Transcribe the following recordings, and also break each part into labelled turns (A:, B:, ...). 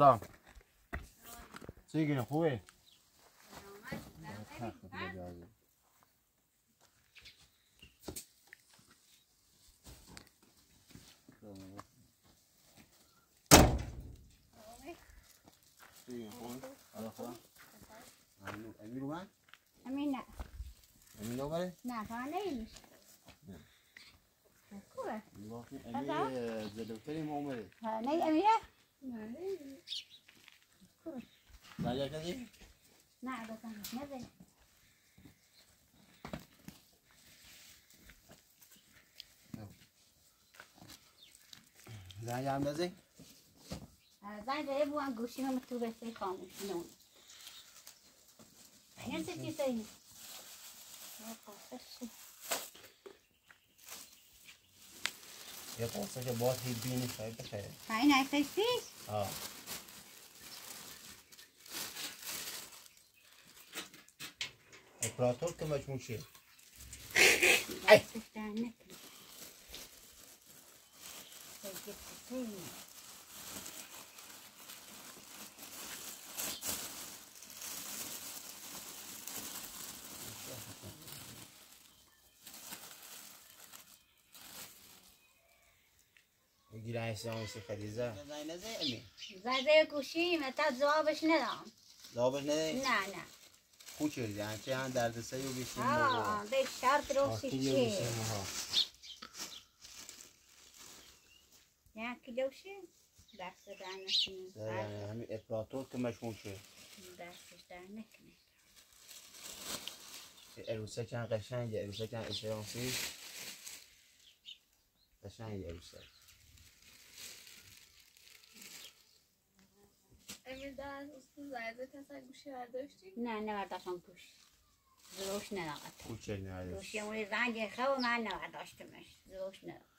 A: سلام چی خوبه امیر اومد؟
B: امین نه
A: امیر اومده؟
B: نه تا نیست خوبه
A: امیر زدوتری ما اومده
B: نه امیره
A: کردی؟
B: نه بزن نزن
A: زنگ هم نزی؟
B: زنگ زده بوان گوشی هم تو بسته خاموش نون این چه چیزی؟
A: یه قصه که باز هی بینی خواهی بخیره
B: این ایسای پیش؟
A: آه اپراتور که مجموع
B: در نکنه
A: گیرن اسلام سی خدیزه زنگ نزی امی
B: زده گوشی متا جوابش ندام
A: جوابش نده؟
B: نه نه
A: چیزی یعنی هم درد سه و
B: به شرط رو سی چه نه کلوشه دست در نکنه
A: همین اپراتور که مجموع چیه؟
B: دستش در نکنه
A: عروسه کن قشنگه عروسه کن اشرانسی قشنگه عروسه.
C: امیر در اسکول زایده کسا گوشی برداشتی؟
B: نه نورداشم گوش زروش نداغت
A: کوچه نهاده
B: گوشی اون زنگ خواه من نورداشتمش زروش نداغت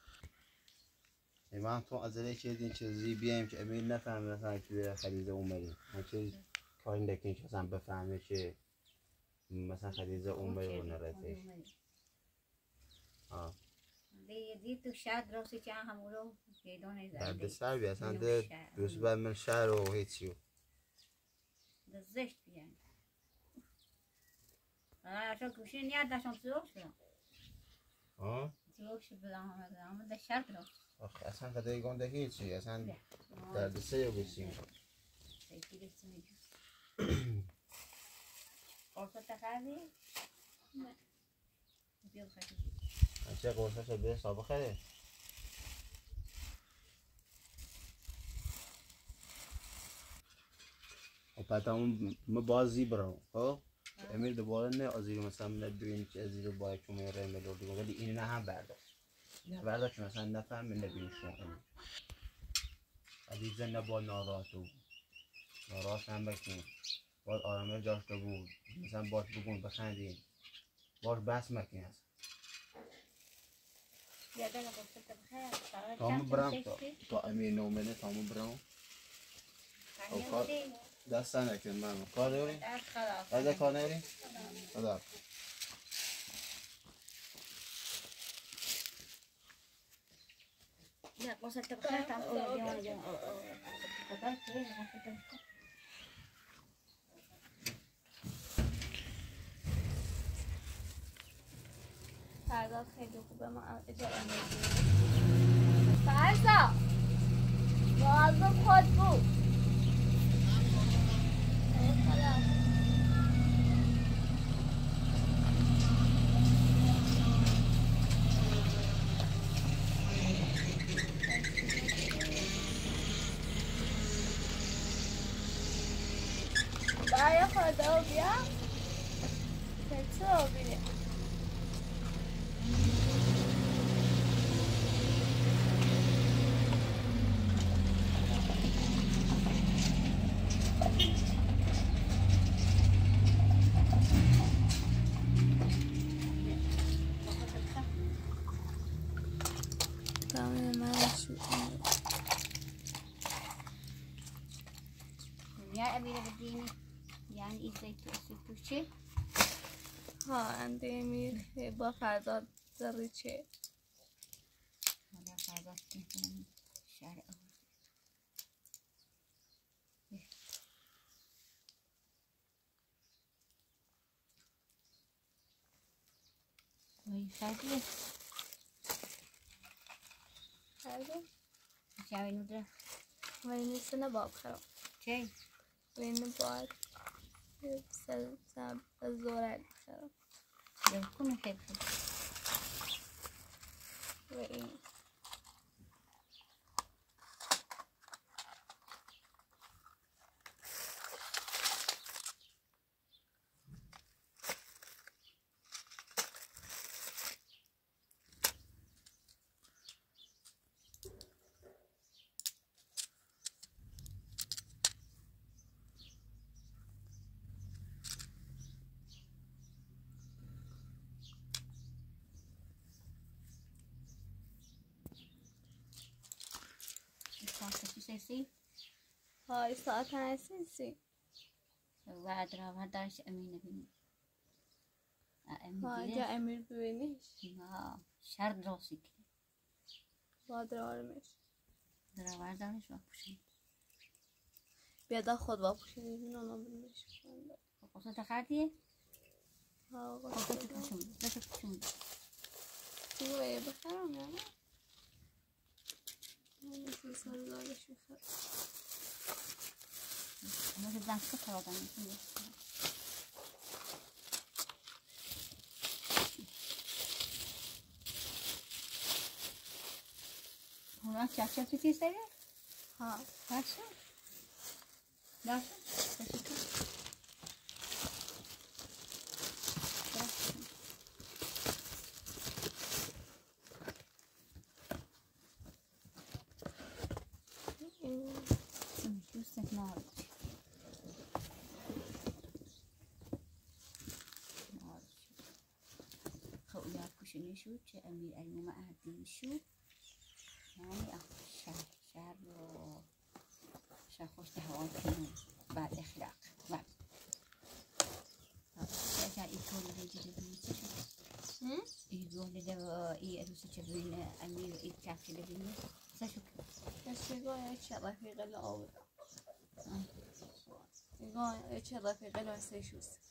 A: من تو از که دین چیزی بیایم که امیر نفهمه مثلا که بیره خریده اومدیم همچه کاری نکنیم که مثلا بفهمه که مثلا خریده اومده و نرفتش. آه.
B: دی تو شهر راستی که همون رو نزده
A: سر بیا اصلا ده دوست بر من شهر و هیچی. و
B: زشت بیان انا شو گوشی نیاد داشتم زروش بدم
A: آه؟
B: زروش بدم همه در شهر رو
A: آخه اصلا کده گنده هیچی اصلا در سه و بسیم
B: قرصة تخاذي؟ لا بيض خفيف
A: چه قرصه شد به حساب خیلی بعد همون ما بازی برام خب؟ امیر دوباره نه از زیر مثلا نه ببین که از زیر باید که میره ملور دیگه ولی این نه هم برداشت. نه برداشت مثلا نفهم من نبین شما. امیر عزیزه نه با ناراحت و ناراحت هم بکنیم باید آرامش داشته بود. مثلا باش بگون بخندیم باش بس مکنی هست تامو برام تا تا امیر نومده تامو برام دست نکن من کار داری؟ از کار نداری؟ خدا.
C: فردا خیلی خوبه ما اجازه میدیم فرزا مواظب خود بود. برای خدا بیا چطور andemi با فرزاد چه؟
B: حالا فرزاد می‌کنم شرع وای
C: فرزی
B: فرزی چه
C: وینو در وینو سنه باب خراب. چه وینو باب زور خراب.
B: Eu como é
C: que é?
B: ساعت
C: só, tá assim,
B: sim. بعد راه هدرش امینه بینی
C: اینجا امیر ببینیش.
B: نه شر دراستی که.
C: با
B: درارمش درآور دارش و پوشید
C: بیادا خود با پوشید این اونا بینیش
B: قصه تخردیه؟
C: ها
B: قصه تکشم بشه
C: کشم خوبه بخرم نه؟ من نسی سال دارش
B: بخرم Bunları ben
C: şu
B: tavadan yapayım. Bunlar
C: çarşaf
B: bitiyse ya. Ha. Kaçın. Nasıl? شد چه امیر ایوم عدیم شد. یعنی شهر شهر رو شهر خوش دهوان کنون بعد اخلاق. بعد اگر ایتون بگیره بیمیسی شد؟ ایتون ده ای روسی چه بین امیر ای کافی ده بینی سه شد؟
C: کسی گاه چه شب رفیق
B: لاور گاه یک شب رفیق لاسه شوست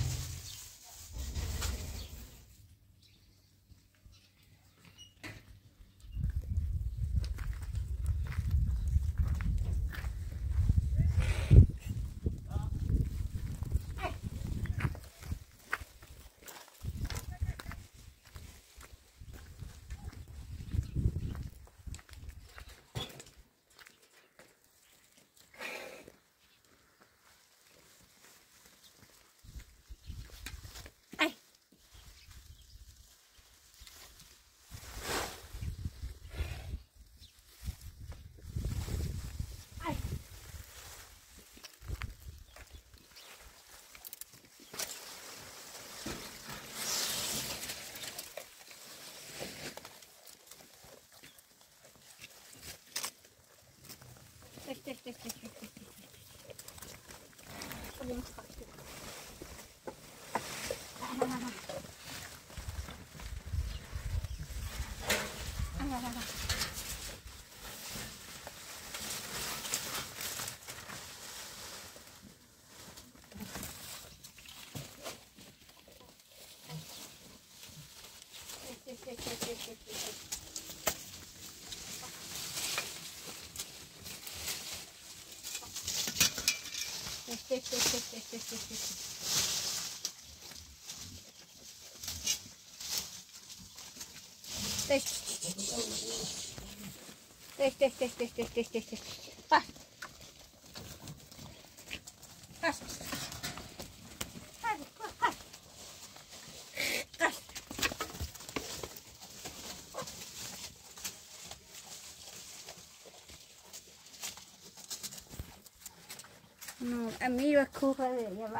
B: 来べ来て来た来て来。来 Este, este, este, este. Este, este, este, este. Ah.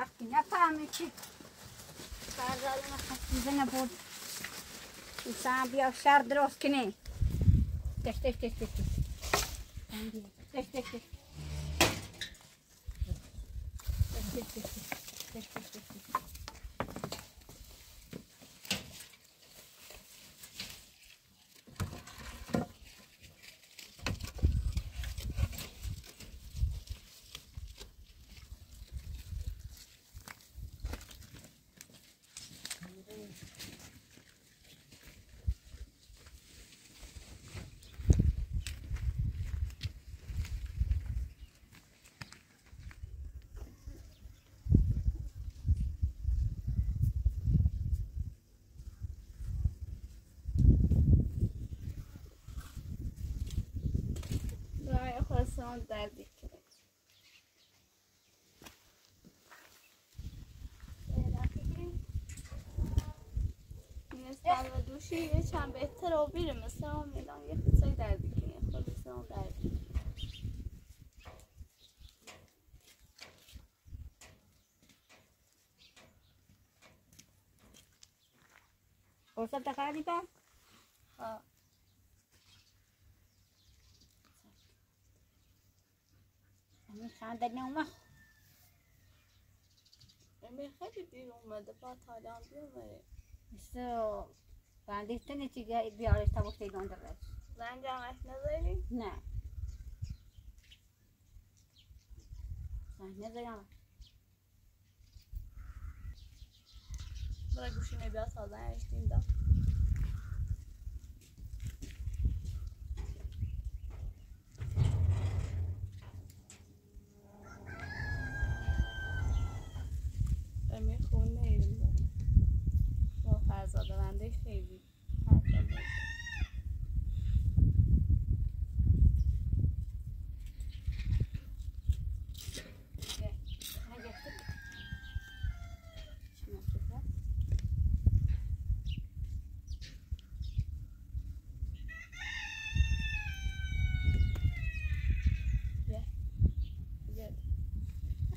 B: وقتی نفهمه که فرزاد خستیزه نبود انسان بیا شر درست کنه. دشت دشت دشت دشت دشت
C: دشت خواستم دردی به دوشی یه چند بهتر و بیره مثل اون میدان یه خیلی دردی کنه خود سان دردی
B: فرصت دقیقی اندک نومه
C: امیر خیلی دیر اومده با تالان بیومه
B: سو بنده تنه چی بیارش تا بختی گنده برش
C: زنگ جمعش
B: نه زنگ نزایلی
C: برای گوشی نبیاد سازنش دیم دم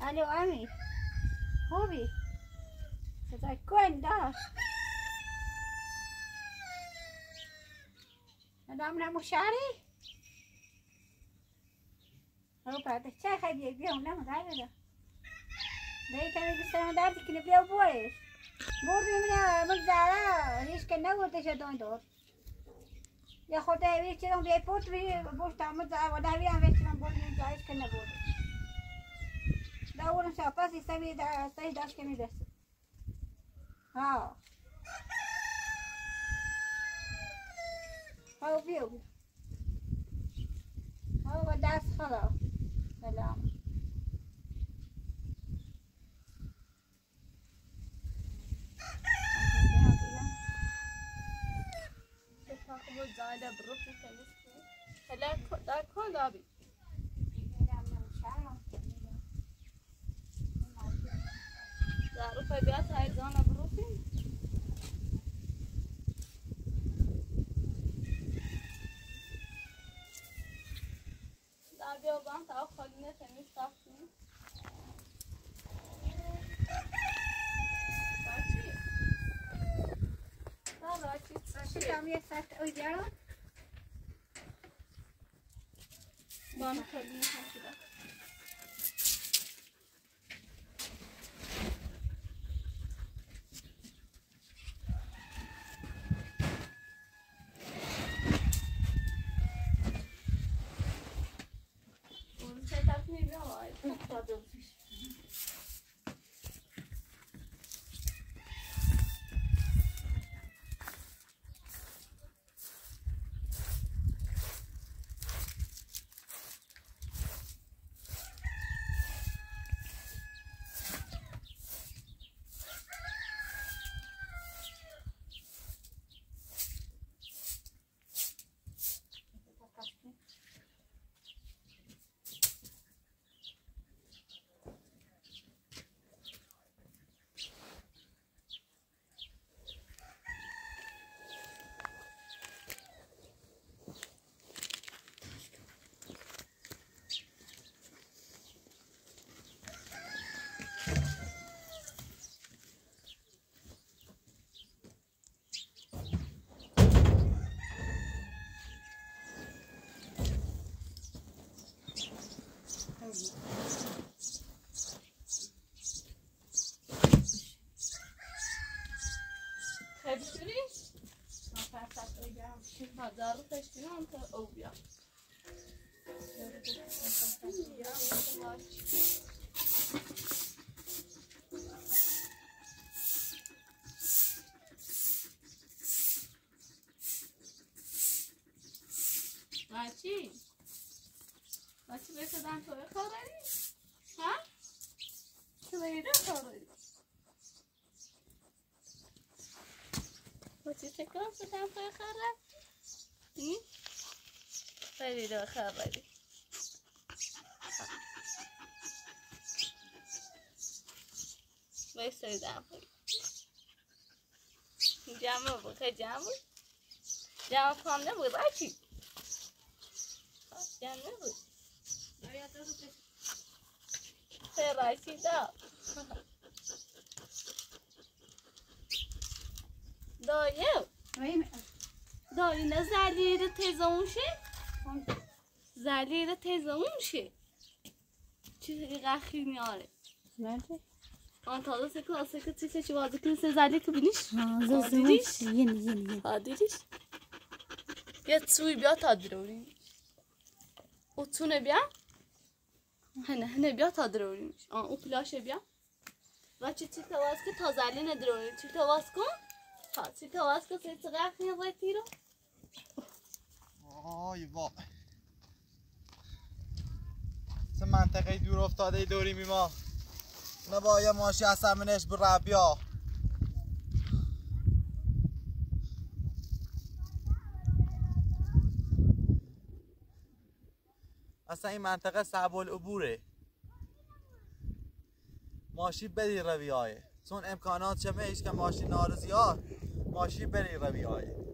B: الو امیر خوبی صدا کن دار ندام نمو شعری او پاته چه خدیه بیاو نمو داره دا دایی کمی بسرم دردی کنه بیاو بورش بور بیمینه مگزاره ریش که نگو تشه دون دور یا خورده ویش چرا بیای پوت وی بوشتا مگزاره و ده وی هم ویش چرا بور بیمینه جایش که نبود اول ان شاء دا يساوي 11 كم درس ها هاو. بيو. هو داس خلاص. سلام.
C: زايدة بالربع كان لا dar pe viața ai kadın. Cicho, zaruchać
B: piąte obja. Maci, maci biasa
C: dan tu ekor ni, ha? Selain ekor ni. Maci cakap sedang tu ekor ni. بیره بخوری بایستیدم جمع بود خیلی جمع بود. جمع کام نبود بچی. جمع نبود. رسیدا دایم دایی نه دایی نه تیز رو تیزه اون شه زلیه رو اون شه چی سکی غخی میاره.
B: نه
C: آن تالا سکو آن سکو چی سکی بازی
B: کنی
C: سه
B: زلیه که بینیش؟
C: آدیریش آدیریش یا چوی بیا تا دروریم او تو نبیا؟ بیا. هنه هنه بیا تا دروریم آن او پلاش بیا. و چی چی تواز که تا زلیه ندروریم چی تواز کن؟ Tak, si to vás kdo se zrachne, vypíru.
D: آی وا. چه منطقه دور افتاده دوریم ما نباید ماشی از همینش بر ربیا اصلا این منطقه صعب العبوره ماشی بری رویایه چون امکانات چمه ایش که ماشی نارزی ها ماشی بری non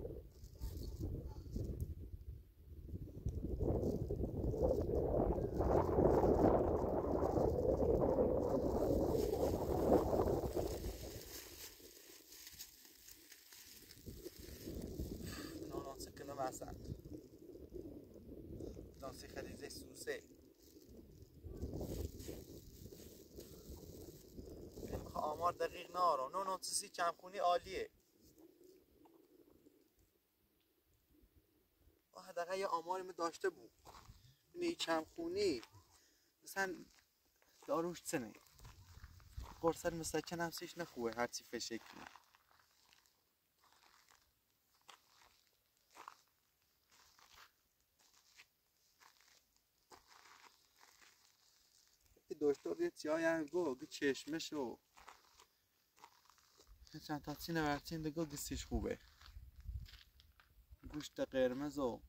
D: چیزی کمخونی عالیه. حداقل یه آماری می داشته بود اینه کمخونی مثلا داروش سنه قرصل مسکن هم سیش نخوه هرچی فشکی دکتر یه چیایی هم گو گو چشمش و چند تا چی نورتین دگو گسیش خوبه. گوشت قرمز و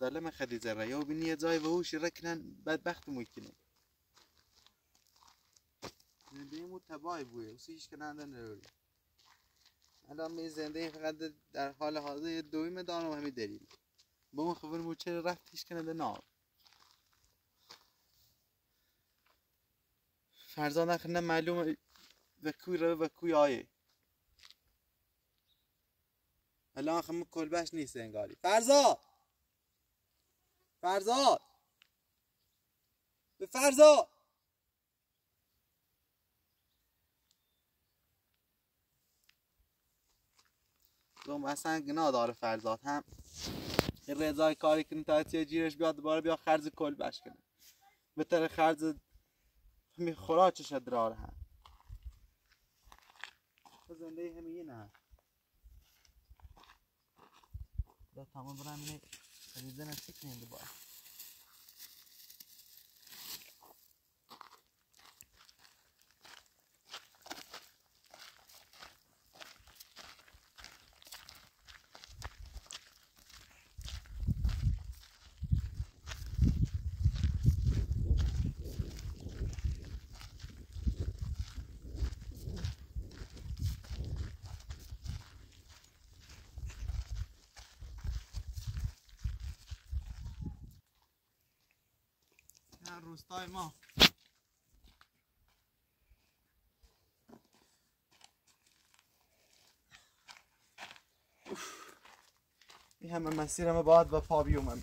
D: ظلم خدیجه را یا بینی یه جای وحوش رکنن بدبخت ممکنه زنده مو تبای بویه. و سیش کننده نروری. الان می زنده فقط در حال حاضر دویم دانم همی داریم با ما خبر مو چرا رفتیش کننده نار. فرزان اخنا معلومه. و کوی رو و کوی آیه. الان خم کلبش نیست انگاری. فرزاد فرزاد به فرزاد دوم اصلا گناه داره فرزاد هم. رضای کاری کنه تا جیرش بیاد دوباره بیا خرج کلبش کنه. بهتر خرج همین خوراکش ادرار هم؟ زنده همین نه. دا تمام برم اینه خریده نسیک نیم دوباره نه روستای ما این همه مسیر ما باید و پا بیومم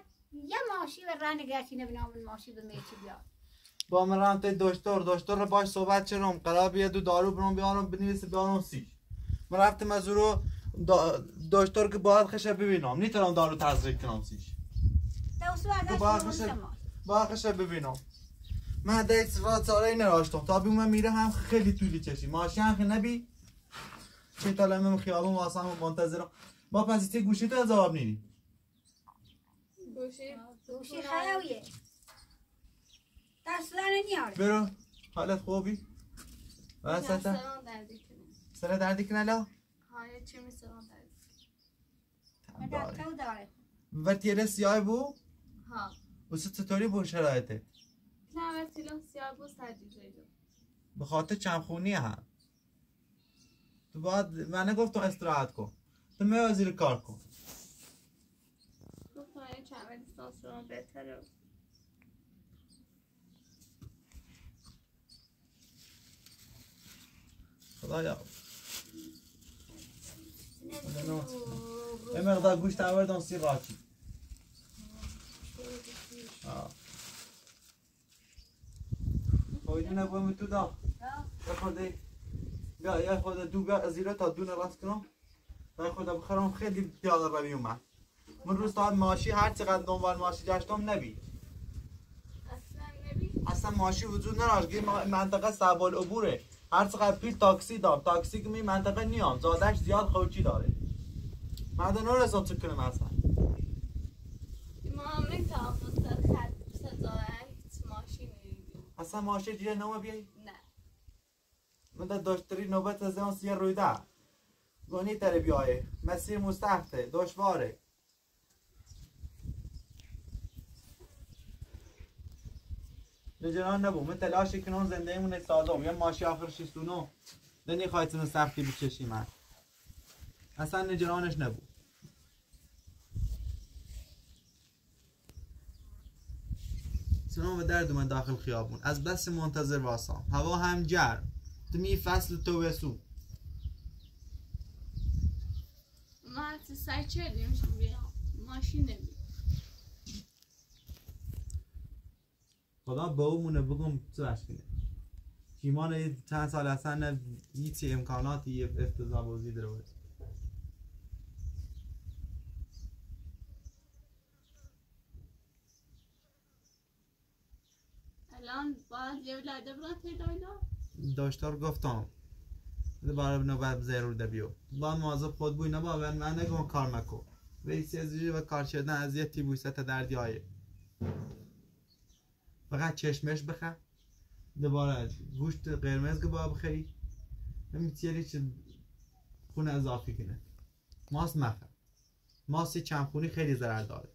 D: یه ماشی
B: و ران گرچی نبینم من ماشی به میچی بیاد.
D: با من رام تی دکتر دکتر رو باش صحبت چرم قرار بیه دو دارو برام بیارم بنویسه بیارم سی. من رفتم از رو دکتر که باید خشه ببینم. نیتونم دارو تزریق کنم سیش
B: تا
D: تو باید خشه. باید خشه ببینم. من دیت را ساره نراشتم. تا بی من میره هم خیلی طولی چشی ماشین هم که نبی. چه من خیابون واسه منتظرم. با پسیتی گوشی تو از آب نینی؟
C: گوشی؟
B: گوشی خیاویه. دست لانه نیاره.
D: برو. حالت خوبی؟ واسه
C: سران دردی کنیم
D: سر دردی کنه لا
C: های چی می سران دردی
B: تو داره.
D: و تیره سیاه بو؟
C: ها.
D: واسه چطوری بود شرایطه
C: نه وقتی سیاه بود سردی
D: به خاطر چمخونی هم تو باید من گفت تو استراحت کن. تو می زیر کار کن.
C: لیسانس رو بهتره.
D: خدایا. یه مقدار گوشت آوردم سی راکی آه. خواهی نبویم تو دا. یه خورده. بیا یه خورده دو بیا زیره تا دونه راست کنم. تا یه خورده بخرم خیلی پیاده روی اومد. من روز تا ماشی هر چقدر دنبال ماشی گشتم نبی
C: اصلا نبی
D: اصلا ماشی وجود نداشت منطقه سبال عبوره هر چقدر پیر تاکسی دار تاکسی که می منطقه نیام. زادش زیاد خوچی داره. مردم نرسم چه کنم اصلا.
C: ما هم نمی‌تونم در خط سزاره هیچ ماشینی ببینیم.
D: اصلا ماشی دیگه نومه بیایی
C: نه.
D: من در داشتری نوبت از اون سیه رویده. گونی تره بیایه. مسیر مستحفه دشواره. نجران نبو من تلاشی کنم زنده ایمون سازم یه ماشی آخر شیستونو دنی خواهیتون سختی بچشی من. اصلا نجرانش نبو سنام به درد من داخل خیابون. از بس منتظر واسام هوا هم گرم. تو می فصل تو بسو
C: ما سعی بیام ماشین نبی
D: خدا به بگم چه کنه کیمان چند سال اصلا نه هیچی امکاناتی افتضاح بازی داره بود.
C: الان باید یه ولاده برات پیدا
D: داشتار گفتم ده برای نوبت ضرور ده بیو با مواظب خود بوی نبا و من نگم کار مکو ویسی از و کار شدن از یه تی بویست دردی آیه فقط چشمش بخر دوباره گوشت قرمز که باید بخری نمیتیری چه خون اضافی کنه ماست مخر ماست چمخونی خیلی ضرر داره.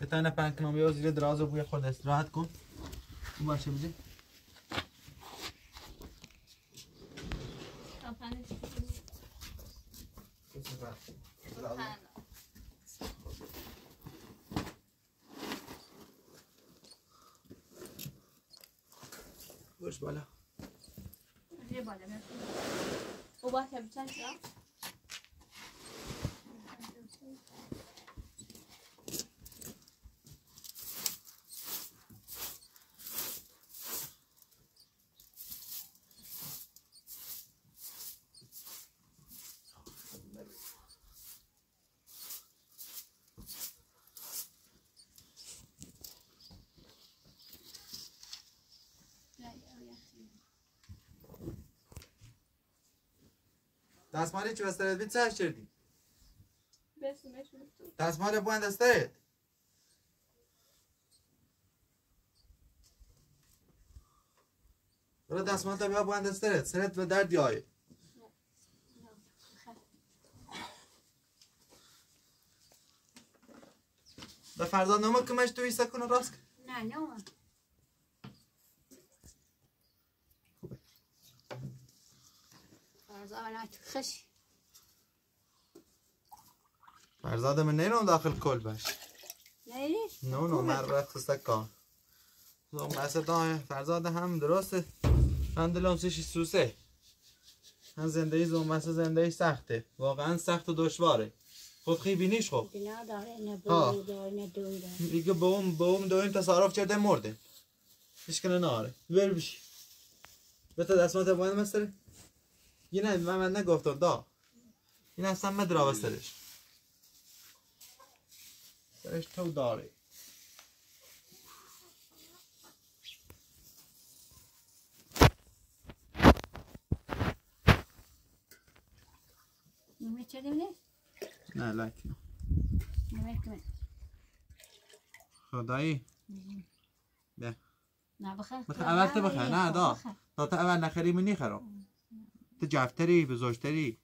D: بتانه پنگ کنم یا زیر دراز رو بوی خود استراحت کن. باشه بجی باش بالا
B: یه بالا بیا.
C: او باید که شد
D: دستمالی چی بسته؟ بید چه
C: هش شردی؟
D: دستمال دسته استرت برا دستمال تا بیا بوین دسته استرت سرت به دردی آیه به فردا نمک کمش توی سکون راست؟
B: نه نمک خش
D: فرزاد من نینو داخل کل باش.
B: نه
D: نو نو من رفت سکا زم بس دا فرزاد هم درسته. من دلم سیش سوسه هم زندگی بس زندگی سخته. واقعا سخت و دشواره. خود خیلی بینیش خب.
B: داره
D: دیگه به اون به اون دویم تصارف کرده مرده. هیچ کنه ناره ور بشی. به تو دستمات باید مستره. یه نه من, من نگفتم دا. این اصلا مدرا بسترش سرش تو داره
B: نمی دیمونه
D: نه لکن خدایی؟ بیا.
B: نه بخیر
D: اول تو بخیر نه دا. تا تا اول نخری منی خرم تو جفتری بزرگتری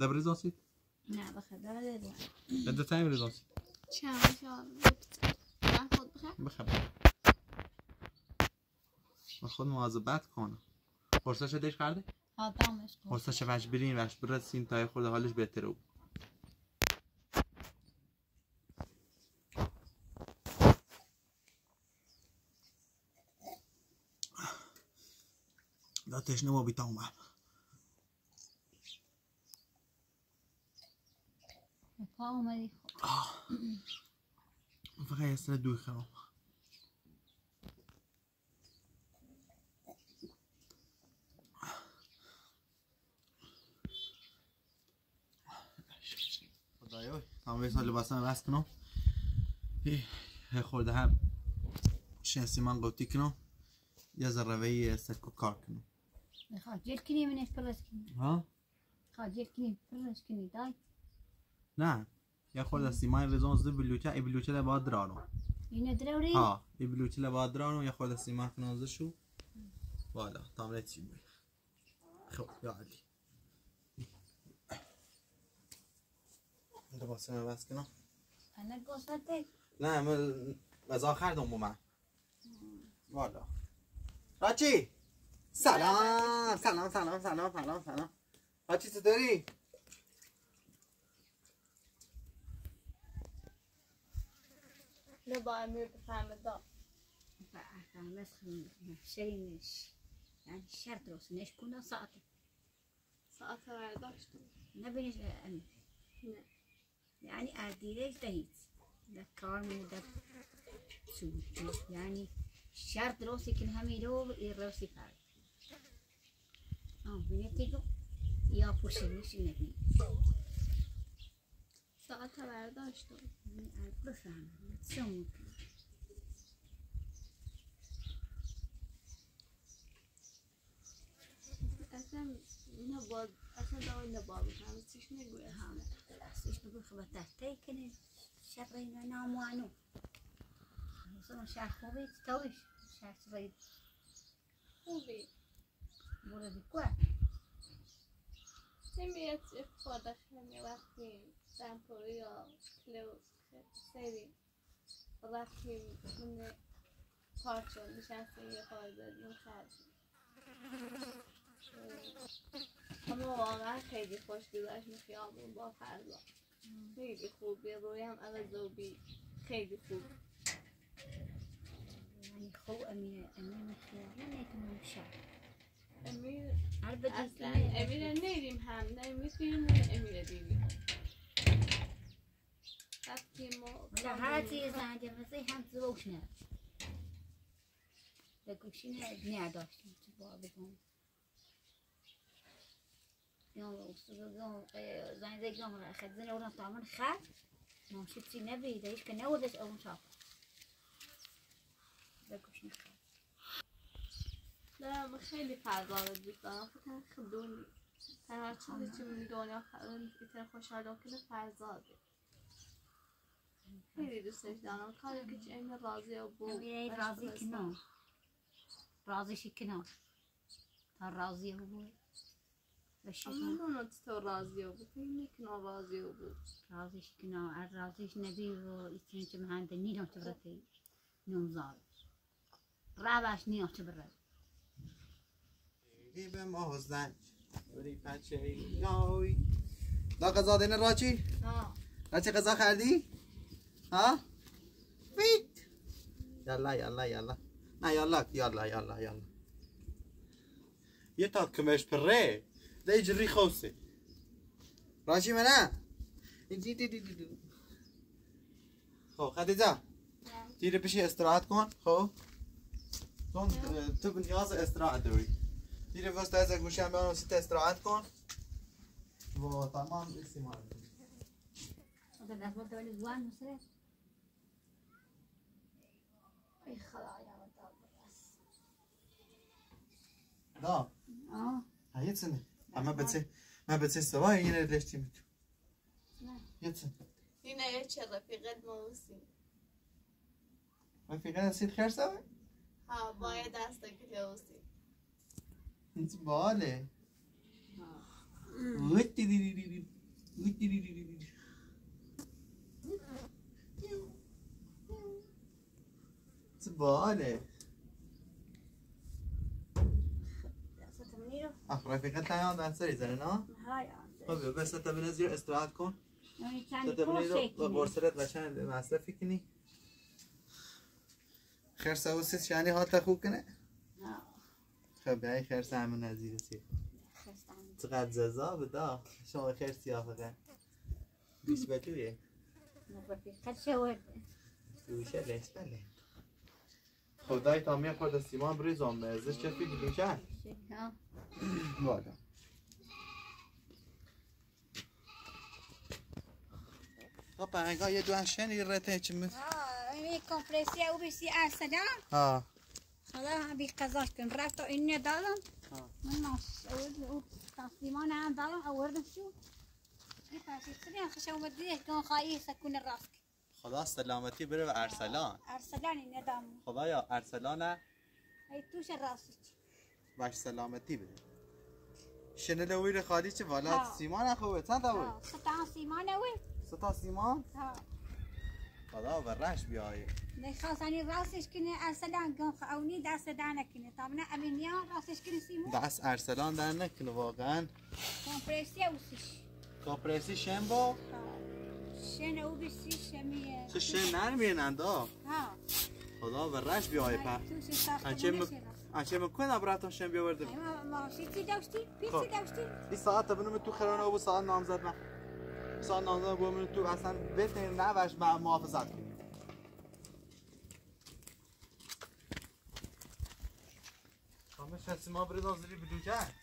D: دبر ریزاسی
B: نه
D: بده تایم ریزاسی
C: چند شال من خود بخیر
D: بخیر با خود مواظبت کن قرصش دیش کرده؟
B: آدمش کن
D: قرصش وش برین وش برسین تا خورده حالش بهتره بود. دا تشنه ما بیتا اومد
B: پا اومدی خب
D: فقط یه سر دوی خرم خدایا تمام سال لباسم بس کنم یه خورده هم شنسی من قوتی کنم یه ذره سکو کار کنم
B: کنی منش پرس کنی
D: ها؟
B: کنی پرس کنی دای
D: نه یه خورده سیمای رزون زده بلوچه ای بلوچه لبا درانو
B: اینه دروری
D: ها ای بلوچه لبا درانو یه خورده سیما کنازه شو والا تامره چی بود خب یا علی لباسم بس کنم
B: انا
D: نه من از آخر دوم من والا راچی سلام سلام سلام سلام سلام سلام. حاجی چطوری؟
C: با امیر بفهم الضغط
B: فاهمه شيء مش يعني شرط روس نش كنا سقط
C: سقط على
B: ضغط نبي امیر.
C: امير
B: يعني أدير التهيت ده کار ده سوتي یعنی شرط روستی کن همی رو ای الروسي فرد بنتيجو يا پوشنش نبی
C: ساعت برداشتم
B: بفهم سمو
C: اصلا نه با اصلا دا نه با بفهمه چیش نگوی
B: ها راستش بگو خبر تحتی کنه شر اینا ناموانو مثلا شر خوبی تویش شر صغير
C: خوبی
B: برو بکوا
C: نمیاد خورده خیلی وقتی دمپوری یا کلو سری رفتیم خونه پارچه نشستیم یه خورده دادیم اما واقعا خیلی خوش گذشت خیابون با فردا خیلی خوبی رویم عوض و بی خیلی خوب
B: يعني خو أمينة خيار أنا كمان شر
C: امیر اصلا امیر نیریم هم نه امیر بیریم نه امیر بیریم رفتیم و
B: هاتي إذا عندي مسيح هم تزوجنا لكن شنو بني داشت تبغى بكم يوم وصلوا يوم زين زي يوم أخذنا ونا طعمنا خا ما شفتي نبي ده إيش كان أول أول شاف شنو
C: من خیلی فرزاد رو دوست دارم فکر خدونی تنها چیزی که من دنیا می‌تونه خوشحال کنه فرزاده خیلی دوستش دارم. کاری که چه این راضی و بو.
B: كنا راضي شي كنا ترى راضي هو بشیش
C: اما تو راضی بود فکر کنم راضی بود
B: رازش کنا از رازش نبی و ایتین چه مهند نیرم چه برتی نمزار رابش نیام چه
D: به مازن بری پچه یای دا قضا دینه راچی؟
B: ها.
D: راچی قضا خردی؟ ها؟ فیت. یالا یالا یالا نه یالا یالا یالا یالا یه تا کمش پره. ده جری خوسته راچی منه؟ دی دی دی دی دی. خب خدیجه. دیره پیشی استراحت کن. خب. چون اه، تو نیاز استراحت داری. دیره واسه از گوشم بیانو سیت استراحت کن و تمام استعمال
B: خلايا
D: دا
B: آه
D: هیت سنه اما بچه من بچه سوا یه ردشتی میتو
B: نه.
D: یه سنه
C: اینه یه چه رفیقت موسی
D: رفیقه نسید خیر سوا
C: ها باید دست گلوسی
D: انت باله باله تایان دن سری زنه نه خب بس تا بنزیر استراحت کن تا رو قشنگ مصرفی کنی خیر سوا سیت شانی حالت خوب کنه خب بیای خیر همون نزیر سی چقدر جذاب دا شما خیر فقط. بیش بلویه
B: قد شوت
D: دوشه لش بله. خدای تا می خورد سیمان بریزم ازش چه فیدی دوشه
B: ها
D: والا تا پنگا یه دوان شنی رته چه می
B: اه مي كومبريسيا وبيسي ارسلان
D: ها
B: خلاص ابي قزاش كن رفت اني دالم
D: آه.
B: من ناس تصميمان عن دالم اورد شو سريع خشوا مدري كون خايس اكون الراسك
D: خدا سلامتی بره و ارسلان
B: ارسلان الندام
D: خدایا ارسلان
B: هي توش الراسك
D: باش سلامتی بده شنل ویر خالی چه والا. سیمان خوبه چند
B: اه ستا سيمانه وي
D: ستا سیمان
B: ها
D: خدا و رش بیایه
B: نه خاص اني راسش كني ارسلان كون خاوني داس دانا كني طبعا امينيا راسش كني سيمو
D: دست ارسلان در نکنه واقعا.
B: كومبريسيا وسش
D: کاپرسی شن با؟
B: شنو وبيسي شميه
D: چه شن نرمینند ها
B: ها.
D: خدا و رش په
B: توش ساخت
D: انچه مکن ابراتون شن بیاورده
B: ما ما شتي دوشتي
D: خب.
B: دوشتي
D: این ساعت بنو تو خرانه و ساعت نامزد من ساعت نامزد بو من تو اصلا روش مع- محافظت کنی همه شخصی ما برید آزری بدو کرد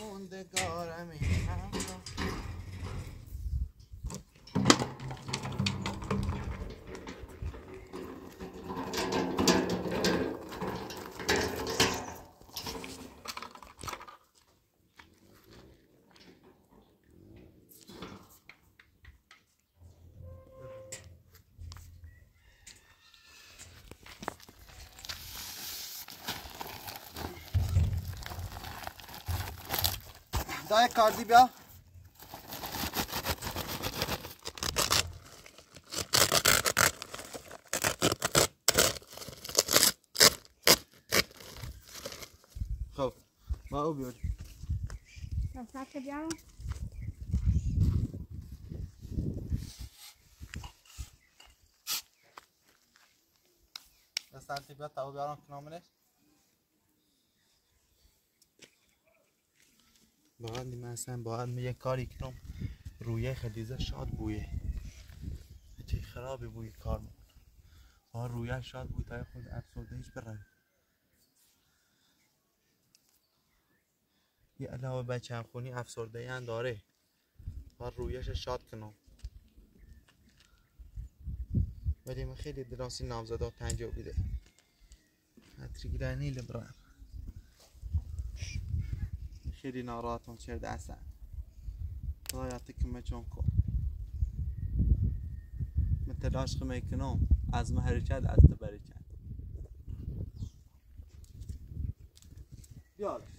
D: موندگارم این همراه. دای کاردی بیا خب ما او بیار
B: ساعت بيعو
D: دستان بیا تا بیارم کنامنش باید من اصلا باید یک کاری کنم رویه خدیزه شاد بویه. چه خرابی بوی کار می‌کنه. با رویه شاد بوی تا خود افسرده هیچ برای یه علاوه بچه خونی افسرده هم داره. با رویش شاد کنم. ولی من خیلی دراسی نامزدا پنجاه بیده هتریگرانی لبران خیلی شر ديناراتهم شر دعسان الله يعطيكم مجونكم من تلاش ما کنم از مهرجان از تبرجان بیارش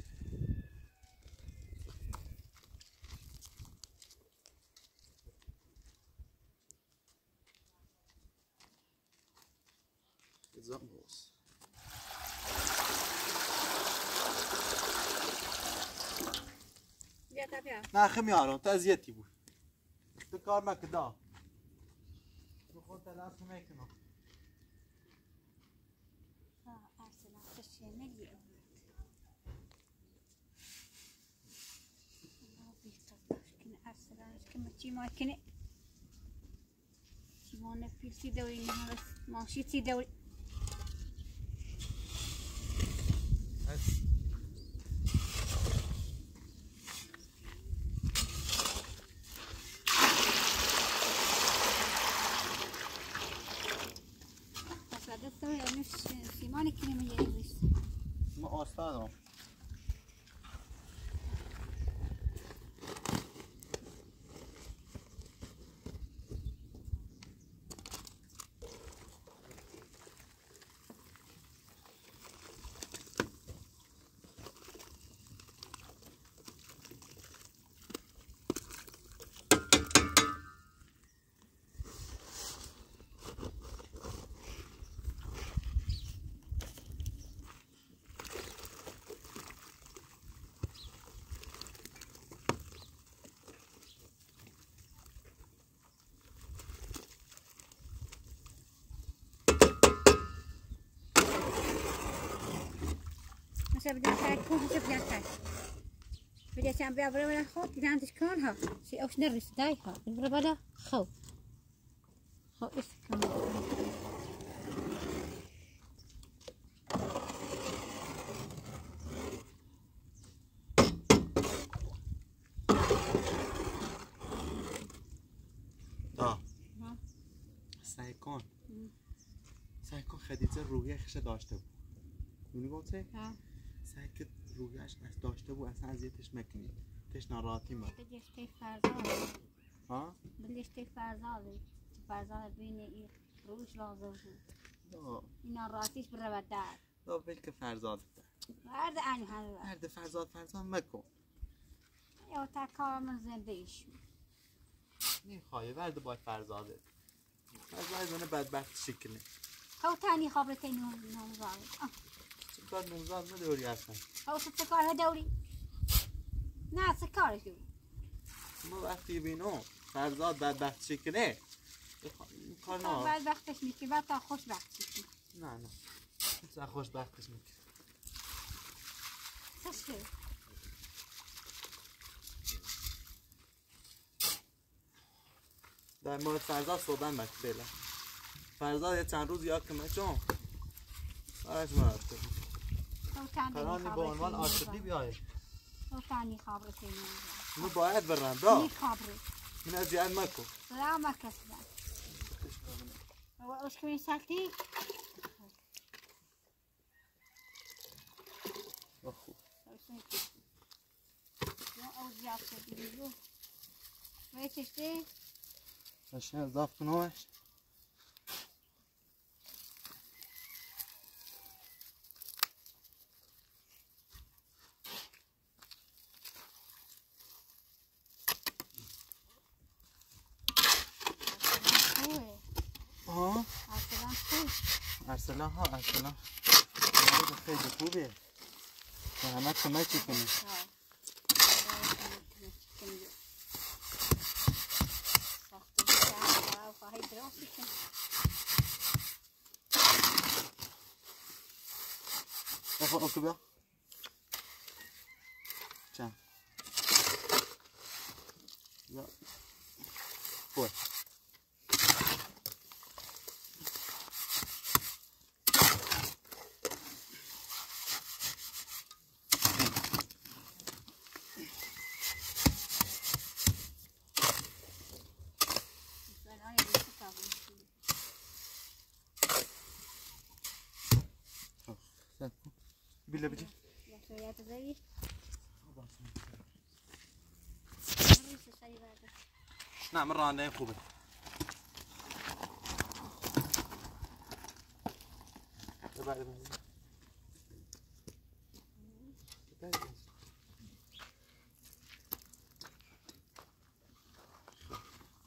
D: خود تلاش می‌کنم
B: آه ارسلان خشه نگی اولاد الله بیقدرش کنه ارسلانش کنه چی ما کنه چی ما نفیسی دوری نه بس ماشی چی دوری بس بعد استوي لو نفس سيماني كنا من يلبس
A: ما استادم
B: تاك كون حسب بدنا تاك بدي سام بيا برا ولا خو بدنا تشكون ها سي اوش نرس داي ها برا بلا خو خو اس كم
D: آه.
B: ها.
D: سعی کن. سعی کن خدیجه روحیه خشه داشته بود. می‌دونی گفته؟ سعی که روحیش از داشته بود اصلا اذیتش مکنی تش ناراحتی ما
B: بدي اشتي فرزان
D: ها؟
B: بدي اشتي فرزان فرزان بين ايه روش لازم
D: دا
B: اینا راسیش بر بدر
D: دا ول که فرزاد
B: هر انو هر
D: مرد فرزاد فرزاد مکن.
B: یا تا کار من زنده ایش.
D: نمی‌خوای ورد باید فرزاده. فرزاد زنه بدبخت شکنه.
B: هاو تاني خبرتي نوم نوم
D: کار نوزاد نداری اصلا.
B: هاو ستكار هدوري نا سكار شو
D: ما وقتی بینو فرزاد بدبخت شکنه. این کار نه
B: بعد وقتش میکی بعد تا خوش وقت میکی
D: نه نه. اصلا خوشبختش می‌کنه
B: تشه
D: در مورد فرزاد صحبت فعلا. فرزاد یه چند روز یاد کنه. چون کارش ما رفته قرانی به عنوان عاشقی بیای
B: هاو تاني خبرتي نوم
D: ما باید برم
B: زاري
D: دا
B: مي خبري
D: من اذیت مکن
B: لا ما كسبان هو وش كمين سالتي او زياد تدريجو ويتشتي
D: باشه اضاف کنوش
B: هو
D: آها
B: اصلا خوش
D: ارسلان ها ارسلان مرد خیلی خوبه به همه کمک کنه بخور اوکو بیا چند مرة أنا يخوبه خوبي طيب،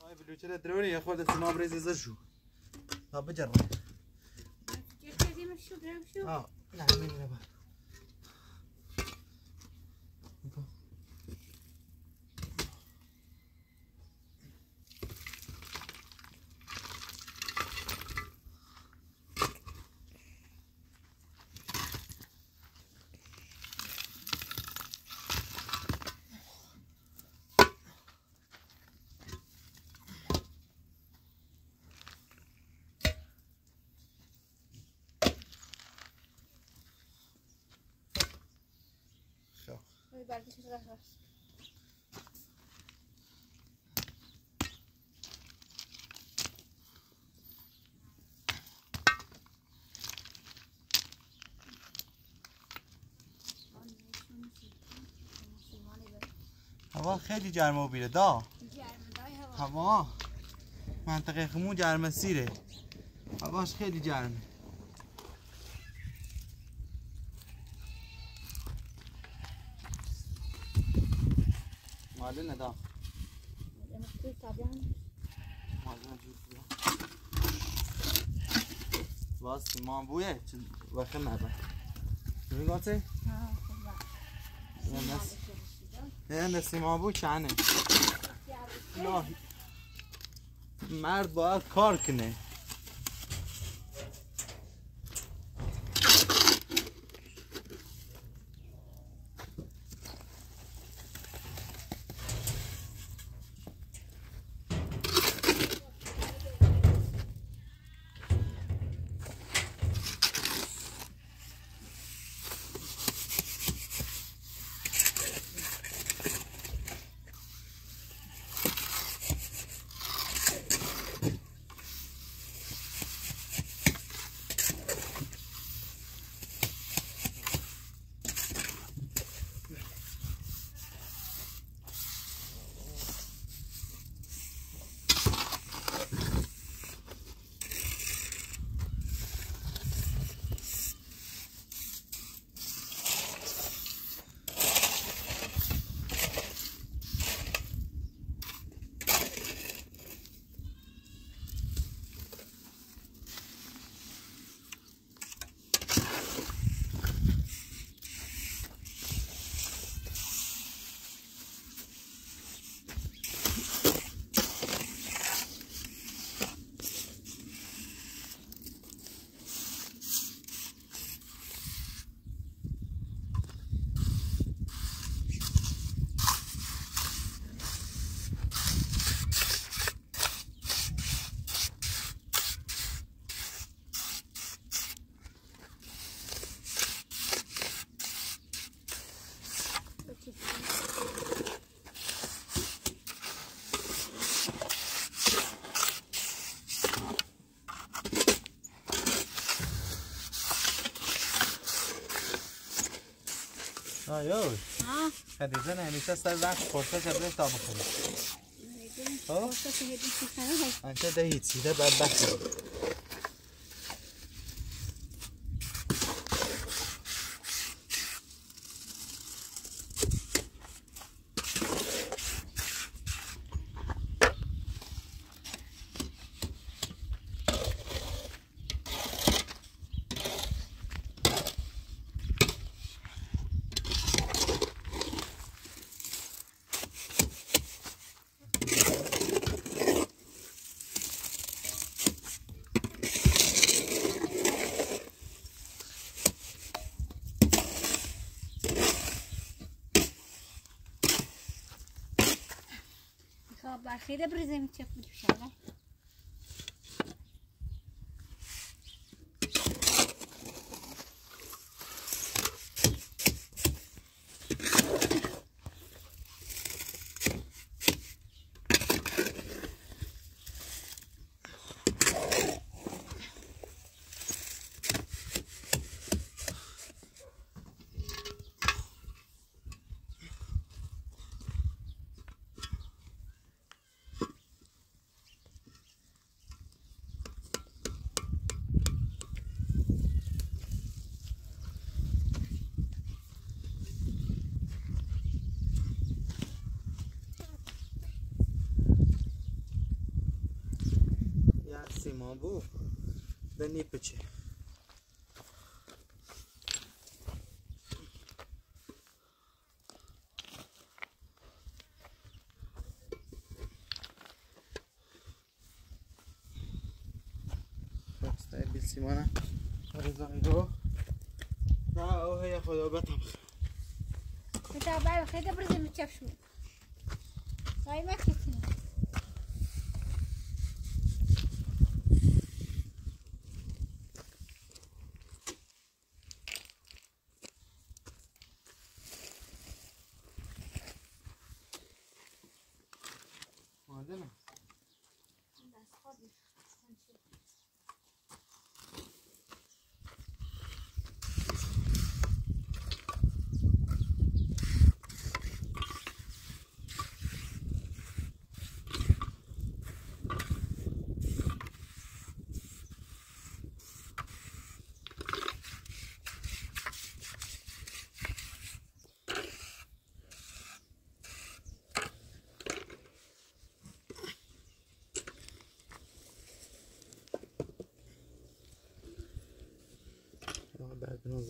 D: هاي بالوجه دروني يا خوذ ما بريزي زجو طب بجرب. كيف آه
B: نعم نبات زهر
D: هوا خیلی گرمه و بیره. دا.
B: هوا.
D: منطقه خمون گرمه سیره. هواش خیلی گرمه معلومه دا
B: تو طبعا
D: معلومه جور بیا سیمان بویه. چون وقت میگاته؟
B: ها خوبه
D: نه نه سیمان بو چنه نه مرد باید کار کنه. آیو
B: ها؟
D: خدیجه همیشه سر وقت فرصت شده تا بخوری خب؟
B: تو که هدی چی کنه
D: انچه ده هیچی ده بعد بخوری
B: خب برخیده بریزم چه بود شده
D: تمام بود دنی پچه. راسته بیل سیمانه. رضایی رو نه اوه یا خدا بتم.
B: بتاع بقى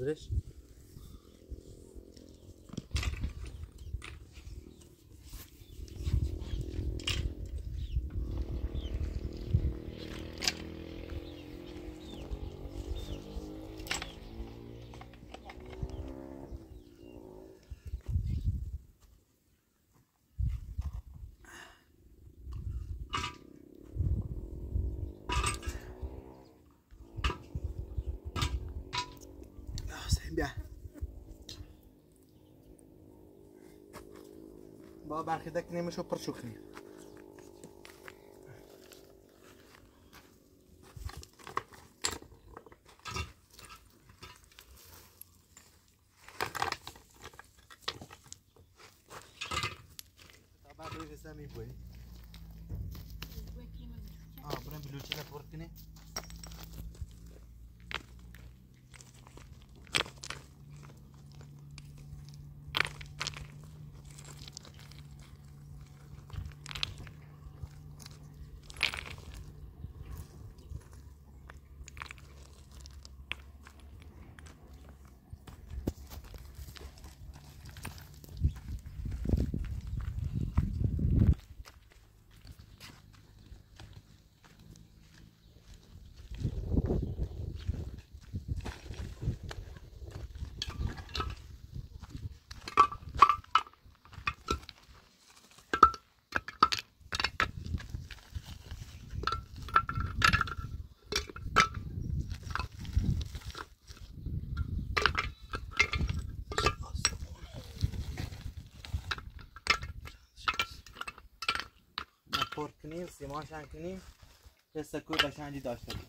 D: بعد ده. بابا برخی دکنیمش و سیماش هم کنیم یه سکوی قشنگی داشته بود